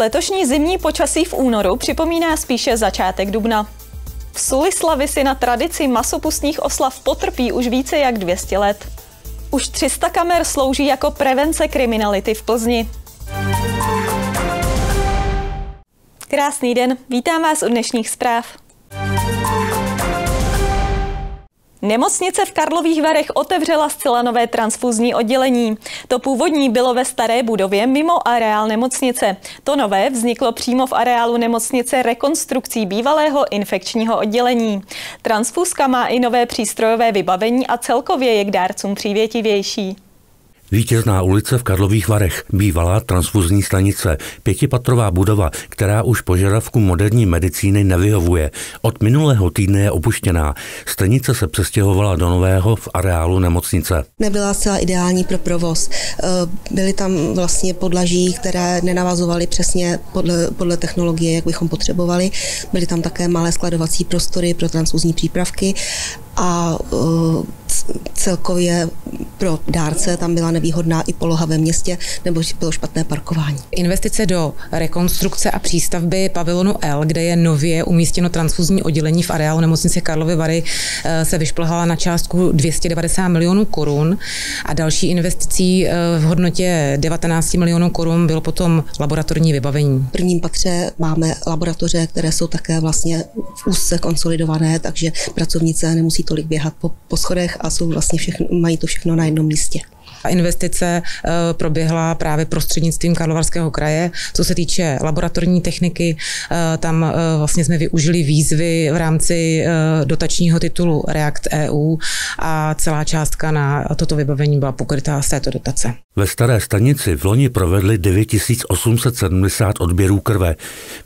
Letošní zimní počasí v únoru připomíná spíše začátek dubna. V Sulislavy si na tradici masopustních oslav potrpí už více jak 200 let. Už 300 kamer slouží jako prevence kriminality v Plzni. Krásný den, vítám vás u dnešních zpráv. Nemocnice v Karlových Varech otevřela zcela nové transfuzní oddělení. To původní bylo ve staré budově mimo areál nemocnice. To nové vzniklo přímo v areálu nemocnice rekonstrukcí bývalého infekčního oddělení. Transfuzka má i nové přístrojové vybavení a celkově je k dárcům přívětivější. Vítězná ulice v Karlových Varech, bývalá transfuzní stanice, pětipatrová budova, která už požadavku moderní medicíny nevyhovuje. Od minulého týdne je opuštěná. Stanice se přestěhovala do nového v areálu nemocnice. Nebyla zcela ideální pro provoz. Eh, byly tam vlastně podlaží, které nenavazovaly přesně podle, podle technologie, jak bychom potřebovali. Byly tam také malé skladovací prostory pro transfuzní přípravky a uh, celkově pro dárce tam byla nevýhodná i poloha ve městě, nebo bylo špatné parkování. Investice do rekonstrukce a přístavby pavilonu L, kde je nově umístěno transfuzní oddělení v areálu nemocnice Karlovy Vary, eh, se vyšplhala na částku 290 milionů korun a další investicí eh, v hodnotě 19 milionů korun bylo potom laboratorní vybavení. V prvním patře máme laboratoře, které jsou také vlastně v úzce konsolidované, takže pracovnice nemusí tolik běhat po, po schodech a jsou vlastně všechno, mají to všechno na jednom místě. A investice eh, proběhla právě prostřednictvím Karlovarského kraje. Co se týče laboratorní techniky, eh, tam eh, vlastně jsme využili výzvy v rámci dotačního titulu React EU a celá částka na toto vybavení byla pokrytá z této dotace. Ve staré stanici v loni provedli 9870 odběrů krve.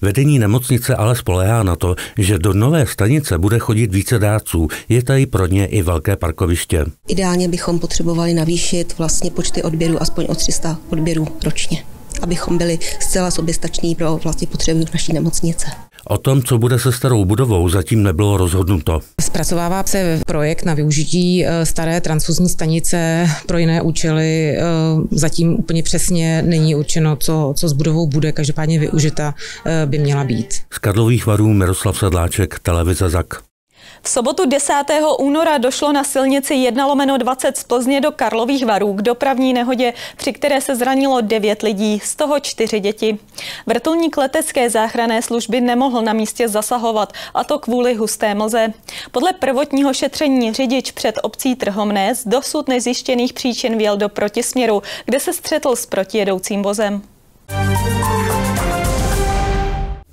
Vedení nemocnice ale spolehá na to, že do nové stanice bude chodit více dárců. Je tady pro ně i velké parkoviště. Ideálně bychom potřebovali navýšit vlastně počty odběrů aspoň o 300 odběrů ročně abychom byli zcela soběstační pro vlastně potřeby naší nemocnice. O tom, co bude se starou budovou, zatím nebylo rozhodnuto. Zpracovává se projekt na využití eh, staré transfuzní stanice pro jiné účely. Eh, zatím úplně přesně není určeno, co, co s budovou bude, každopádně využita eh, by měla být. Z Karlových varů Miroslav Sedláček, televize ZAK. V sobotu 10. února došlo na silnici 1 lomeno 20 z Plzně do Karlových varů k dopravní nehodě, při které se zranilo 9 lidí, z toho 4 děti. Vrtulník letecké záchranné služby nemohl na místě zasahovat, a to kvůli husté mlze. Podle prvotního šetření řidič před obcí Trhomné z dosud nezjištěných příčin věl do protisměru, kde se střetl s protijedoucím vozem.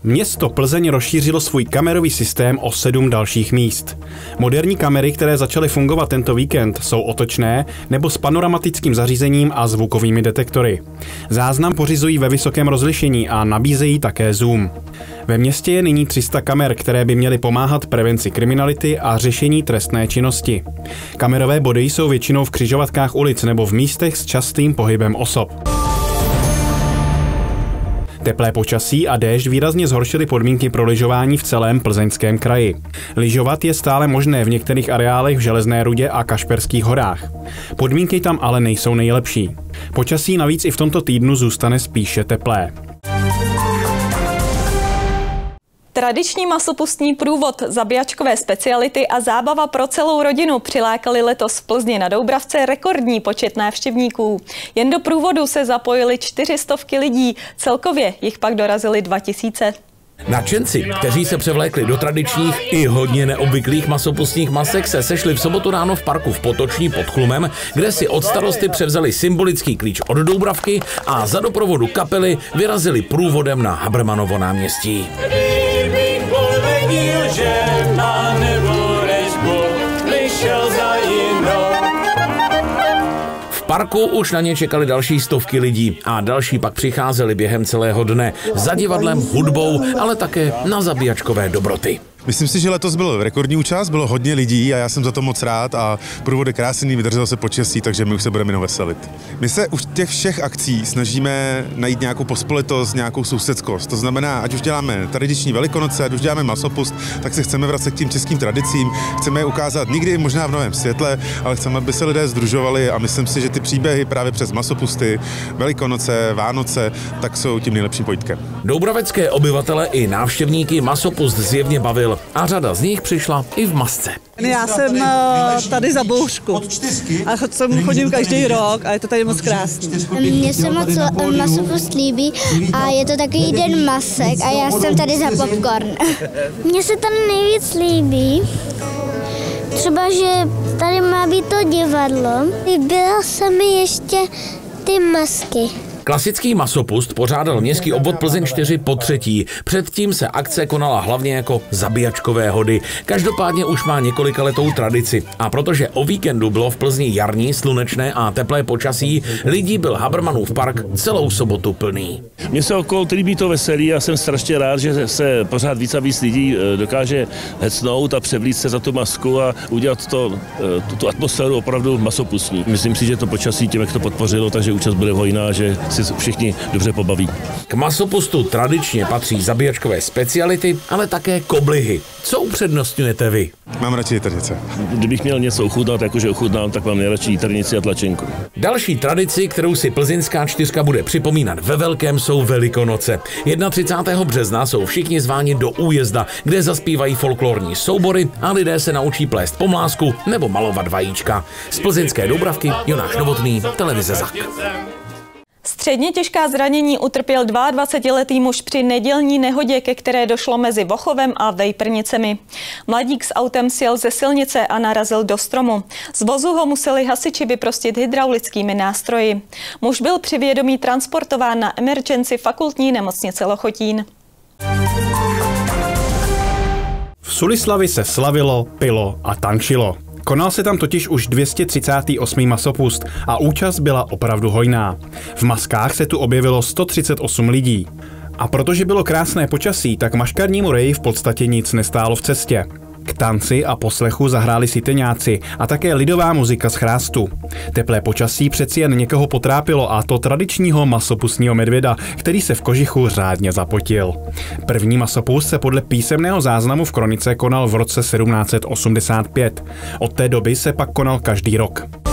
Město Plzeň rozšířilo svůj kamerový systém o sedm dalších míst. Moderní kamery, které začaly fungovat tento víkend, jsou otočné nebo s panoramatickým zařízením a zvukovými detektory. Záznam pořizují ve vysokém rozlišení a nabízejí také zoom. Ve městě je nyní 300 kamer, které by měly pomáhat prevenci kriminality a řešení trestné činnosti. Kamerové body jsou většinou v křižovatkách ulic nebo v místech s častým pohybem osob. Teplé počasí a déšť výrazně zhoršily podmínky pro lyžování v celém plzeňském kraji. Lyžovat je stále možné v některých areálech v Železné rudě a Kašperských horách. Podmínky tam ale nejsou nejlepší. Počasí navíc i v tomto týdnu zůstane spíše teplé. Tradiční masopustní průvod, zabíjačkové speciality a zábava pro celou rodinu přilákali letos v Plzně na Doubravce rekordní počet návštěvníků. Jen do průvodu se zapojili čtyřistovky lidí, celkově jich pak dorazili 2000. Nadšenci, kteří se převlékli do tradičních i hodně neobvyklých masopustních masek, se sešli v sobotu ráno v parku v Potoční pod Chlumem, kde si od starosty převzali symbolický klíč od Doubravky a za doprovodu kapely vyrazili průvodem na Habermanovo náměstí V parku už na ně čekali další stovky lidí a další pak přicházeli během celého dne za divadlem, hudbou, ale také na zabíjačkové dobroty. Myslím si, že letos byl rekordní účast, bylo hodně lidí a já jsem za to moc rád a průvod je krásný, vydržel se počasí, takže my už se budeme jenom veselit. My se už těch všech akcí snažíme najít nějakou pospolitost, nějakou sousedskost. To znamená, ať už děláme tradiční velikonoce, ať už děláme masopust, tak se chceme vracet k tím českým tradicím, chceme je ukázat nikdy možná v novém světle, ale chceme, aby se lidé združovali a myslím si, že ty příběhy právě přes masopusty, velikonoce, Vánoce, tak jsou tím nejlepším pojitkem. Doubravecké obyvatele i návštěvníky masopust zjevně bavil a řada z nich přišla i v masce. Já jsem eh, tady za bouřku a sem chodím každý rok a je to tady moc krásný. Mně se moc masopust líbí a je to takový den masek a já jsem tady za popcorn. Mně se tam nejvíc líbí, třeba, že tady má být to divadlo. Líbila se mi ještě ty masky. Klasický masopust pořádal městský obvod Plzeň 4 po třetí. Předtím se akce konala hlavně jako zabíjačkové hody. Každopádně už má několika letou tradici. A protože o víkendu bylo v Plzni jarní, slunečné a teplé počasí, lidí byl Habermanův park celou sobotu plný. Mně se okolo líbí to veselí a jsem strašně rád, že se pořád víc a víc lidí eh, dokáže hecnout a převlít se za tu masku a udělat to, tu, tu atmosféru opravdu masopustní. Myslím si, že to počasí tím, jak to podpořilo, takže účast bude hojná, že si všichni dobře pobaví. K masopustu tradičně patří zabíjačkové speciality, ale také koblihy. Co upřednostňujete vy? Mám radši jitrnice. Kdybych měl něco ochutnat, jakože ochutnám, tak mám nejradši jitrnici a tlačenku. Další tradici, kterou si plzeňská čtyřka bude připomínat ve velkém, jsou Velikonoce. 31. března jsou všichni zváni do újezda, kde zaspívají folklorní soubory a lidé se naučí plést pomlásku nebo malovat vajíčka. Z plzeňské Dubravky Jonáš Novotný, televize ZAK. Středně těžká zranění utrpěl 22-letý muž při nedělní nehodě, ke které došlo mezi Vochovem a Vejprnicemi. Mladík s autem sjel ze silnice a narazil do stromu. Z vozu ho museli hasiči vyprostit hydraulickými nástroji. Muž byl při vědomí transportován na emergenci fakultní nemocnice Lochotín. V Sulislavi se slavilo, pilo a tančilo. Konal se tam totiž už 238. masopust a účast byla opravdu hojná. V maskách se tu objevilo 138 lidí. A protože bylo krásné počasí, tak maškarnímu reji v podstatě nic nestálo v cestě. K tanci a poslechu zahráli si teňáci a také lidová muzika z chrástu. Teplé počasí přeci jen někoho potrápilo a to tradičního masopustního medvěda, který se v kožichu řádně zapotil. První masopust se podle písemného záznamu v kronice konal v roce 1785. Od té doby se pak konal každý rok.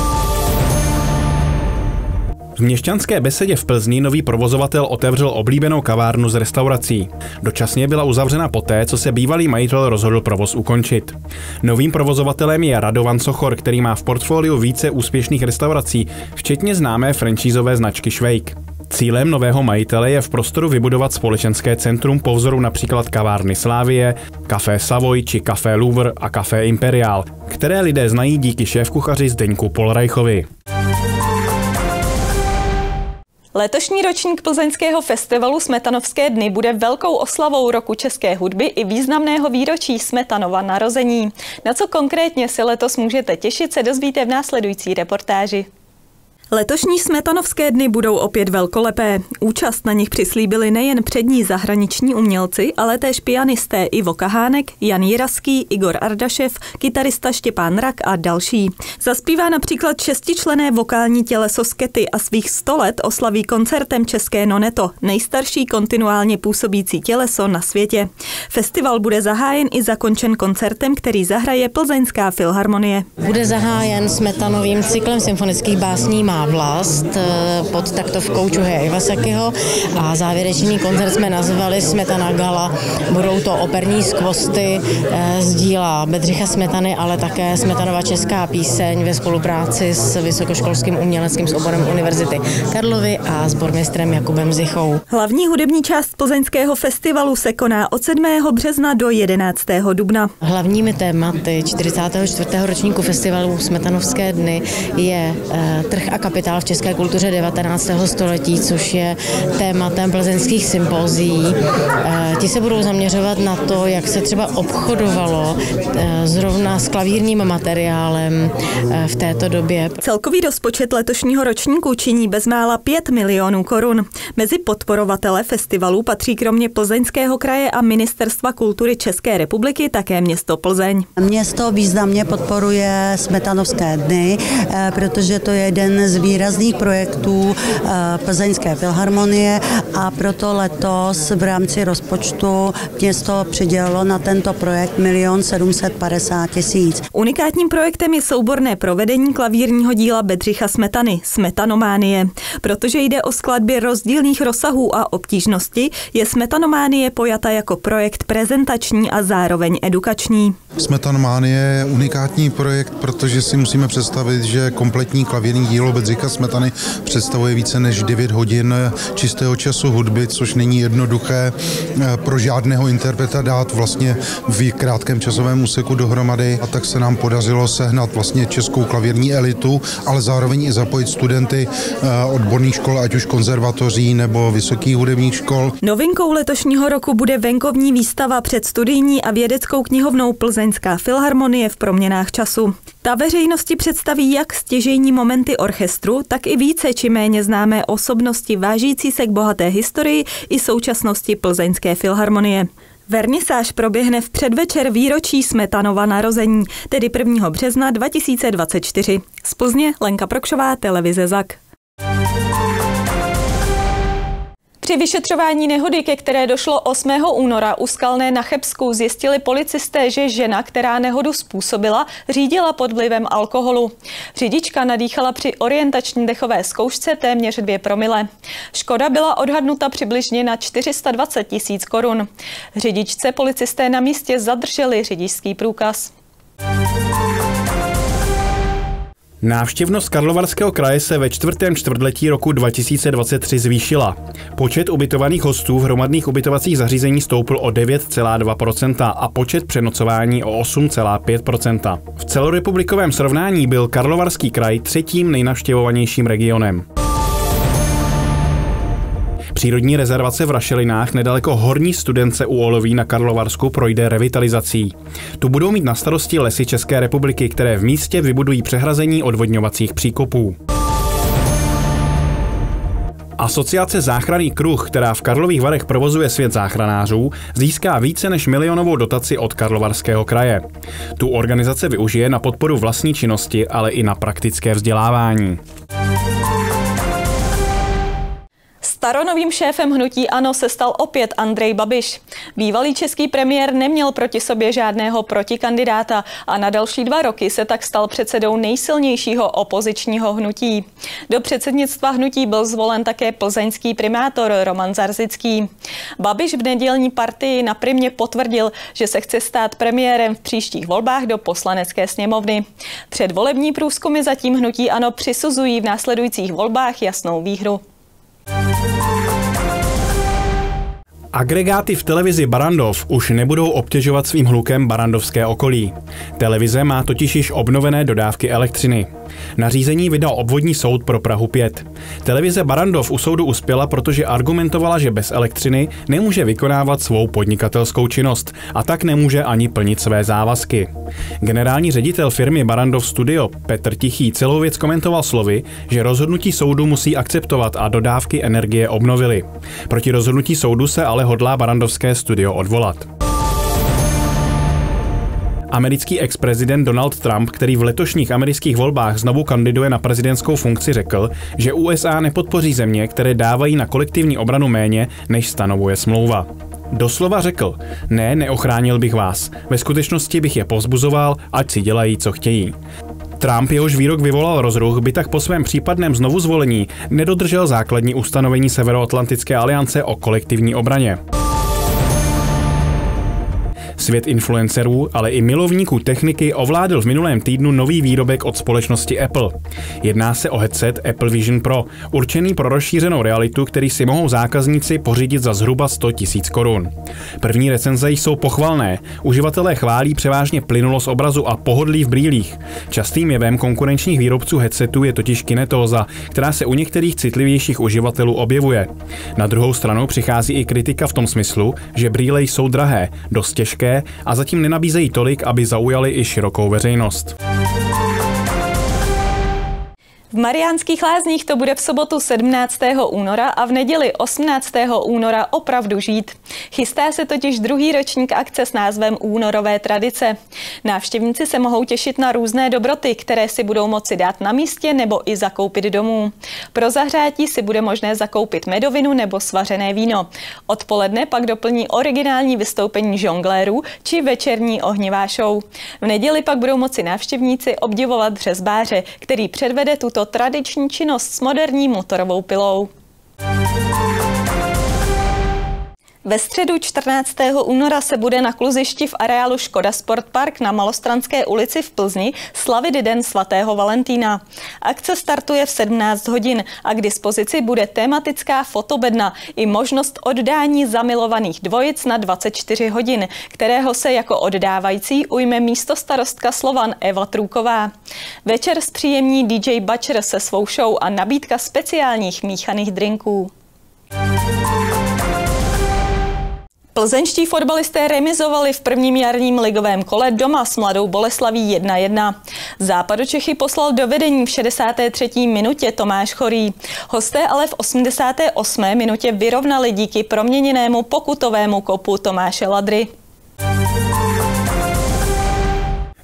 V měšťanské besedě v Plzni nový provozovatel otevřel oblíbenou kavárnu z restaurací. Dočasně byla uzavřena poté, co se bývalý majitel rozhodl provoz ukončit. Novým provozovatelem je Radovan Sochor, který má v portfoliu více úspěšných restaurací, včetně známé franšízové značky Švejk. Cílem nového majitele je v prostoru vybudovat společenské centrum po vzoru například kavárny Slávie, Café Savoy či Café Louvre a Café Imperial, které lidé znají díky šéf-kuchaři Zdeňku Polrajchovi. Letošní ročník plzeňského festivalu Smetanovské dny bude velkou oslavou roku české hudby i významného výročí Smetanova narození. Na co konkrétně se letos můžete těšit, se dozvíte v následující reportáži. Letošní smetanovské dny budou opět velkolepé. Účast na nich přislíbili nejen přední zahraniční umělci, ale též pianisté Ivo Kahánek, Jan Jiraský, Igor Ardašev, kytarista Štěpán Rak a další. Zaspívá například šestičlené vokální těleso Skety a svých 100 let oslaví koncertem České Noneto, nejstarší kontinuálně působící těleso na světě. Festival bude zahájen i zakončen koncertem, který zahraje Plzeňská filharmonie. Bude zahájen smetanovým cyklem symfonických básní Má vlast eh, pod taktovkou Čuheja Ivasakyho a závěrečný koncert jsme nazvali Smetana Gala. Budou to operní skvosty eh, z díla Bedřicha Smetany, ale také Smetanova česká píseň ve spolupráci s Vysokoškolským uměleckým oborem Univerzity Karlovy a s bormistrem Jakubem Zichou. Hlavní hudební část plzeňského festivalu se koná od 7. března do 11. dubna. Hlavními tématy 44. ročníku festivalu Smetanovské dny je eh, trh a kapitál v české kultuře 19. století, což je tématem plzeňských sympozí. Eh, ti se budou zaměřovat na to, jak se třeba obchodovalo eh, zrovna s klavírním materiálem v této době. Celkový rozpočet letošního ročníku činí bezmála 5 milionů korun. Mezi podporovatele festivalu patří kromě Plzeňského kraje a Ministerstva kultury České republiky také město Plzeň. Město významně podporuje Smetanovské dny, eh, protože to je jeden z výrazných projektů eh, Plzeňské filharmonie a proto letos v rámci rozpočtu město přidělilo na tento projekt milion 750 tisíc. Unikátním projektem je souborné provedení klavírního díla Bedřicha Smetany, Smetanománie. Protože jde o skladby rozdílných rozsahů a obtížnosti, je Smetanománie pojata jako projekt prezentační a zároveň edukační. Smetanománie je unikátní projekt, protože si musíme představit, že kompletní klavírní dílo Bedřicha Smetany představuje více než 9 hodin čistého času hudby, což není jednoduché eh, pro žádného interpreta dát vlastně v krátkém časovém úseku dohromady. A tak se nám podařilo sehnat vlastně českou klavírní elitu, ale zároveň i zapojit studenty eh, odborných škol, ať už konzervatoří nebo vysokých hudebních škol. Novinkou letošního roku bude venkovní výstava před studijní a vědeckou knihovnou Plzeňská filharmonie v proměnách času. Ta veřejnosti představí jak stěžejní momenty orchestru, tak i více či méně známé osobnosti vážící se k bohaté historii i současnosti Plzeňské filharmonie. Vernisáž proběhne v předvečer výročí Smetanova narození, tedy 1. března 2024. Z Plzně Lenka Prokšová, televize ZAK. Při vyšetřování nehody, ke které došlo 8. února u Skalné na Chebsku, zjistili policisté, že žena, která nehodu způsobila, řídila pod vlivem alkoholu. Řidička nadýchala při orientační dechové zkoušce téměř 2 promile. Škoda byla odhadnuta přibližně na 420 tisíc korun. Řidičce policisté na místě zadrželi řidičský průkaz. Návštěvnost Karlovarského kraje se ve čtvrtém čtvrtletí roku 2023 zvýšila. Počet ubytovaných hostů v hromadných ubytovacích zařízení stoupl o 9,2% a počet přenocování o 8,5%. V celorepublikovém srovnání byl Karlovarský kraj třetím nejnavštěvovanějším regionem. Přírodní rezervace v Rašelinách nedaleko Horní studence u Oloví na Karlovarsku projde revitalizací. Tu budou mít na starosti lesy České republiky, které v místě vybudují přehrazení odvodňovacích příkopů. Asociace Záchranný kruh, která v Karlových Varech provozuje svět záchranářů, získá více než milionovou dotaci od Karlovarského kraje. Tu organizace využije na podporu vlastní činnosti, ale i na praktické vzdělávání. Staronovým šéfem hnutí ANO se stal opět Andrej Babiš. Bývalý český premiér neměl proti sobě žádného protikandidáta a na další dva roky se tak stal předsedou nejsilnějšího opozičního hnutí. Do předsednictva hnutí byl zvolen také plzeňský primátor Roman Zarzický. Babiš v nedělní partii na primě potvrdil, že se chce stát premiérem v příštích volbách do poslanecké sněmovny. Předvolební průzkumy zatím hnutí ANO přisuzují v následujících volbách jasnou výhru. Agregáty v televizi Barandov už nebudou obtěžovat svým hlukem barandovské okolí. Televize má totiž již obnovené dodávky elektřiny. Nařízení vydal obvodní soud pro Prahu 5. Televize Barandov u soudu uspěla, protože argumentovala, že bez elektřiny nemůže vykonávat svou podnikatelskou činnost a tak nemůže ani plnit své závazky. Generální ředitel firmy Barandov Studio Petr Tichý celou věc komentoval slovy, že rozhodnutí soudu musí akceptovat a dodávky energie obnovily. Proti rozhodnutí soudu se ale hodlá Barandovské studio odvolat. Americký ex-prezident Donald Trump, který v letošních amerických volbách znovu kandiduje na prezidentskou funkci, řekl, že USA nepodpoří země, které dávají na kolektivní obranu méně, než stanovuje smlouva. Doslova řekl, ne, neochránil bych vás. Ve skutečnosti bych je povzbuzoval, ať si dělají, co chtějí. Trump, jehož výrok vyvolal rozruch, by tak po svém případném znovu zvolení nedodržel základní ustanovení Severoatlantické aliance o kolektivní obraně. Svět influencerů, ale i milovníků techniky ovládl v minulém týdnu nový výrobek od společnosti Apple. Jedná se o headset Apple Vision Pro, určený pro rozšířenou realitu, který si mohou zákazníci pořídit za zhruba 100 000 korun. První recenze jsou pochvalné. Uživatelé chválí převážně plynulost obrazu a pohodlí v brýlích. Častým jevem konkurenčních výrobců headsetů je totiž kinetóza, která se u některých citlivějších uživatelů objevuje. Na druhou stranu přichází i kritika v tom smyslu, že brýle jsou drahé, dost těžké a zatím nenabízejí tolik, aby zaujaly i širokou veřejnost. V Mariánských lázních to bude v sobotu 17. února a v neděli 18. února opravdu žít. Chystá se totiž druhý ročník akce s názvem Únorové tradice. Návštěvníci se mohou těšit na různé dobroty, které si budou moci dát na místě nebo i zakoupit domů. Pro zahřátí si bude možné zakoupit medovinu nebo svařené víno. Odpoledne pak doplní originální vystoupení žonglérů či večerní ohnivá show. V neděli pak budou moci návštěvníci obdivovat řezbáře, který předvede tuto tradiční činnost s moderní motorovou pilou. Ve středu 14. února se bude na kluzišti v areálu Škoda Sport Park na Malostranské ulici v Plzni slavit Den svatého Valentína. Akce startuje v 17 hodin a k dispozici bude tematická fotobedna i možnost oddání zamilovaných dvojic na 24 hodin, kterého se jako oddávající ujme místo starostka Slovan Eva Trůková. Večer zpříjemní DJ Butcher se svou show a nabídka speciálních míchaných drinků. Plzeňští fotbalisté remizovali v prvním jarním ligovém kole doma s Mladou Boleslaví 1-1. Západočechy poslal do vedení v 63. minutě Tomáš Chorý. Hosté ale v 88. minutě vyrovnali díky proměněnému pokutovému kopu Tomáše Ladry.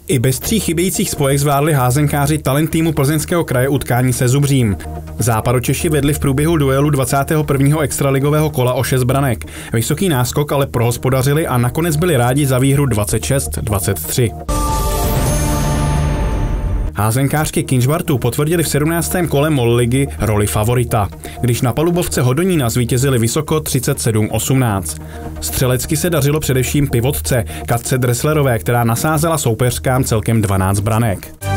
I bez tří chybějících spojek zvládli házenkáři talent týmu plzeňského kraje utkání se Zubřím. Západočeši vedli v průběhu duelu 21. extraligového kola o 6 branek. Vysoký náskok ale prohospodařili a nakonec byli rádi za výhru 26-23. Házenkářky Kinžbartu potvrdili v 17. kole MOL ligy roli favorita, když na palubovce Hodonína zvítězili vysoko 37-18. Střelecky se dařilo především pivotce Katce Dresslerové, která nasázela soupeřkám celkem 12 branek.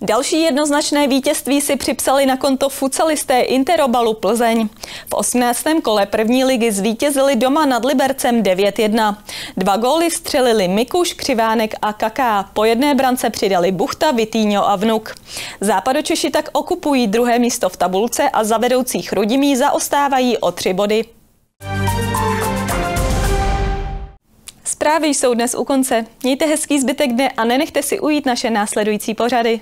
Další jednoznačné vítězství si připsali na konto futsalisté Interobalu Plzeň. V 18. kole první ligy zvítězili doma nad Libercem 9-1. Dva góly vstřelili Mikuš, Křivánek a Kaká. Po jedné brance přidali Buchta, Vitýňo a Vnuk. Západočeši tak okupují druhé místo v tabulce a za vedoucích Rudimí zaostávají o tři body. Zprávy jsou dnes u konce. Mějte hezký zbytek dne a nenechte si ujít naše následující pořady.